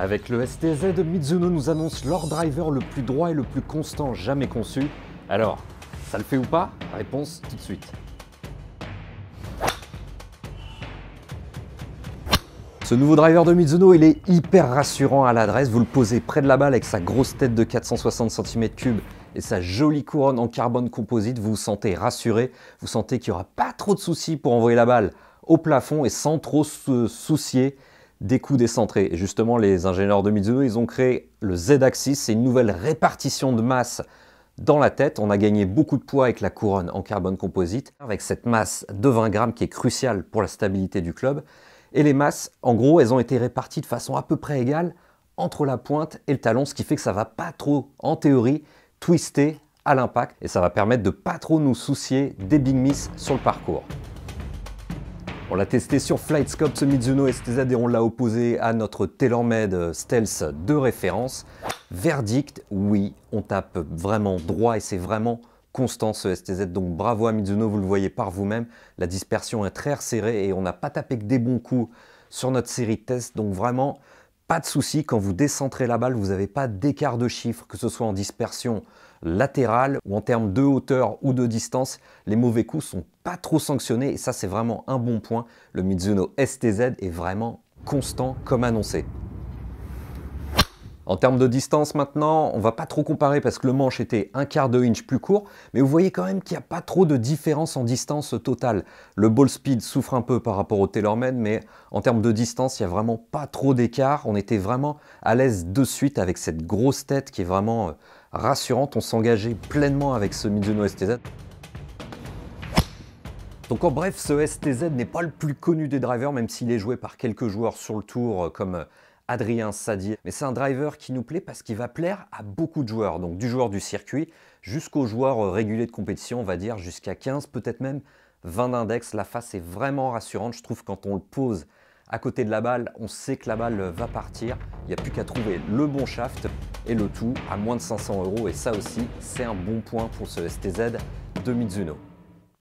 Avec le STZ, Mizuno nous annonce leur driver le plus droit et le plus constant jamais conçu. Alors, ça le fait ou pas? Réponse tout de suite. Ce nouveau driver de Mizuno, il est hyper rassurant à l'adresse. Vous le posez près de la balle avec sa grosse tête de 460 cm3 et sa jolie couronne en carbone composite. Vous vous sentez rassuré, vous sentez qu'il n'y aura pas trop de soucis pour envoyer la balle au plafond et sans trop se soucier des coups décentrés. Et justement, les ingénieurs de Mizuno, ils ont créé le Z-Axis, c'est une nouvelle répartition de masse dans la tête. On a gagné beaucoup de poids avec la couronne en carbone composite, avec cette masse de 20 grammes qui est cruciale pour la stabilité du club. Et les masses, en gros, elles ont été réparties de façon à peu près égale entre la pointe et le talon, ce qui fait que ça va pas trop, en théorie, twister à l'impact et ça va permettre de pas trop nous soucier des big miss sur le parcours. On l'a testé sur Flightscope, ce Mizuno STZ, et on l'a opposé à notre TaylorMade Stealth de référence. Verdict, oui, on tape vraiment droit et c'est vraiment constant ce STZ. Donc bravo à Mizuno, vous le voyez par vous-même. La dispersion est très resserrée et on n'a pas tapé que des bons coups sur notre série de tests. Donc vraiment, pas de souci, quand vous décentrez la balle, vous n'avez pas d'écart de chiffres, que ce soit en dispersion latérale ou en termes de hauteur ou de distance, les mauvais coups sont pas trop sanctionnés et ça c'est vraiment un bon point. Le Mizuno STZ est vraiment constant comme annoncé. En termes de distance maintenant, on va pas trop comparer parce que le manche était un quart de inch plus court, mais vous voyez quand même qu'il n'y a pas trop de différence en distance totale. Le ball speed souffre un peu par rapport au TaylorMade, mais en termes de distance, il n'y a vraiment pas trop d'écart. On était vraiment à l'aise de suite avec cette grosse tête qui est vraiment euh, rassurante. On s'engageait pleinement avec ce Mizuno STZ. Donc en bref, ce STZ n'est pas le plus connu des drivers, même s'il est joué par quelques joueurs sur le tour euh, comme Adrien Sadier. Mais c'est un driver qui nous plaît parce qu'il va plaire à beaucoup de joueurs, donc du joueur du circuit jusqu'aux joueurs euh, réguliers de compétition, on va dire jusqu'à 15, peut-être même 20 d'index. La face est vraiment rassurante, je trouve, quand on le pose à côté de la balle, on sait que la balle va partir. Il n'y a plus qu'à trouver le bon shaft et le tout à moins de 500 euros. Et ça aussi, c'est un bon point pour ce STZ de Mizuno.